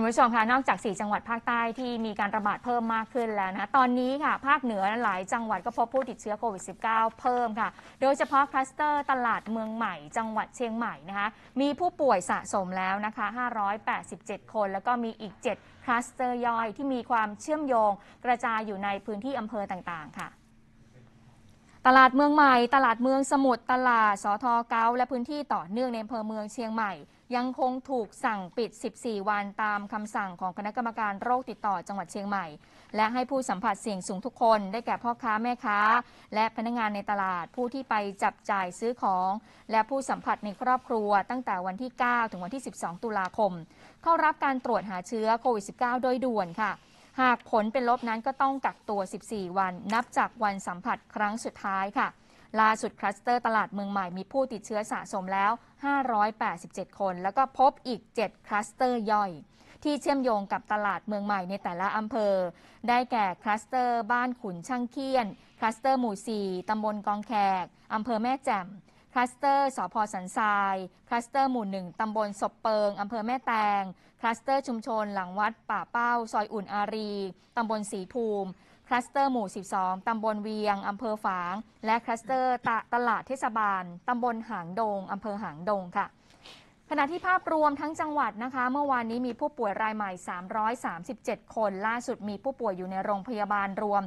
คุณผู้ชมคะนอกจาก 4 จังหวัดภาคใต้ที่มีการระบาดเพิ่มมากขึ้นแล้วนะ ตอนนี้ค่ะ ภาคเหนือหลายจังหวัดก็พบผู้ติดเชื้อโควิด -19 เพิ่มค่ะ โดยเฉพาะคลัสเตอร์ตลาดเมืองใหม่ จังหวัดเชียงใหม่นะคะ มีผู้ป่วยสะสมแล้วนะคะ 587 คน แล้วก็มีอีก 7 คลัสเตอร์ย่อยที่มีความเชื่อมโยง กระจายอยู่ในพื้นที่อำเภอต่างๆ ค่ะ ตลาดเมืองใหม่ ตลาดเมืองสมุทร ตลาดสอทอเกาและพื้นที่ต่อเนื่องในอำเภอเมืองเชียงใหม่ ยังคงถูกสั่งปิด 14 วันตามคำสั่งของคณะกรรมการโรคติดต่อจังหวัดเชียงใหม่ และให้ผู้สัมผัสเสี่ยงสูงทุกคน ได้แก่พ่อค้าแม่ค้า และพนักงานในตลาดผู้ที่ไปจับจ่ายซื้อของ และผู้สัมผัสในครอบครัว ตั้งแต่วันที่ 9 ถึงวันที่ 12 ตุลาคม เข้ารับการตรวจหาเชื้อโควิด -19 โดยด่วนค่ะ หากผลเป็นลบนั้นก็ต้องกักตัว 14 วัน นับจากวันสัมผัสครั้งสุดท้ายค่ะ ล่าสุดคลัสเตอร์ตลาดเมืองใหม่มีผู้ติดเชื้อสะสมแล้ว 587 คน แล้วก็พบอีก 7 คลัสเตอร์ย่อย ที่เชื่อมโยงกับตลาดเมืองใหม่ในแต่ละอำเภอ ได้แก่คลัสเตอร์บ้านขุนช่างเคียน คลัสเตอร์หมู่ 4ตำบลกองแขกอำเภอแม่แจ่ม คลัสเตอร์สบสันทราย คลัสเตอร์หมู่หนึ่งตำบลศพเปิง อำเภอแม่แตง คลัสเตอร์ชุมชนหลังวัดป่าเป้า ซอยอุ่นอารี ตำบลศรีภูมิคลัสเตอร์หมู่ 12 ตำบลเวียง อำเภอฝาง และคลัสเตอร์ตลาดเทศบาล ตำบลหางดง อำเภอหางดงค่ะ ขณะที่ภาพรวมทั้งจังหวัดนะคะ เมื่อวานนี้มีผู้ป่วยรายใหม่ 337 คน ล่าสุดมีผู้ป่วยอยู่ในโรงพยาบาลรวม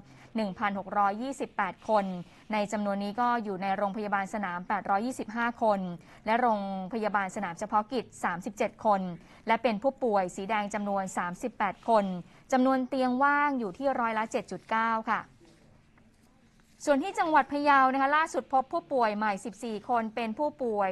1,628 คน ในจำนวนนี้ก็อยู่ในโรงพยาบาลสนาม 825 คน และโรงพยาบาลสนามเฉพาะกิจ 37 คน และเป็นผู้ป่วยสีแดงจำนวน 38 คนจำนวนเตียงว่างอยู่ที่ร้อยละ 7.9 ค่ะส่วนที่จังหวัดพะเยานะคะล่าสุดพบผู้ป่วยใหม่ 14 คนเป็นผู้ป่วย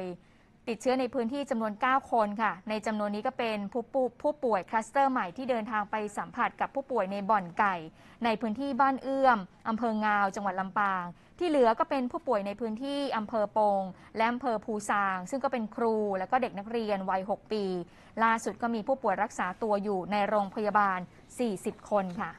ติดเชื้อในพื้นที่จำนวน 9 คนค่ะ ในจำนวนนี้ก็เป็นผู้ป่วยผู้ป่วยคลัสเตอร์ใหม่ที่เดินทางไปสัมผัสกับผู้ป่วยในบ่อนไก่ ในพื้นที่บ้านเอื้อมอำเภองาว จังหวัดลำปาง ที่เหลือก็เป็นผู้ป่วยในพื้นที่อำเภอปง และอำเภอภูซาง ซึ่งก็เป็นครูและก็เด็กนักเรียนวัย 6 ปี ล่าสุดก็มีผู้ป่วยรักษาตัวอยู่ในโรงพยาบาล 40 คนค่ะ